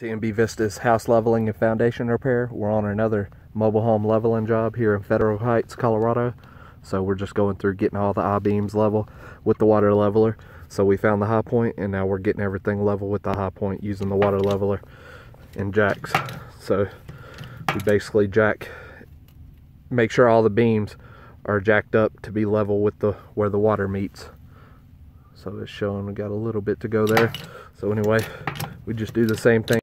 TMB Vista's house leveling and foundation repair. We're on another mobile home leveling job here in Federal Heights, Colorado. So we're just going through getting all the I-beams level with the water leveler. So we found the high point and now we're getting everything level with the high point using the water leveler and jacks. So we basically jack, make sure all the beams are jacked up to be level with the where the water meets. So it's showing we got a little bit to go there. So anyway, we just do the same thing.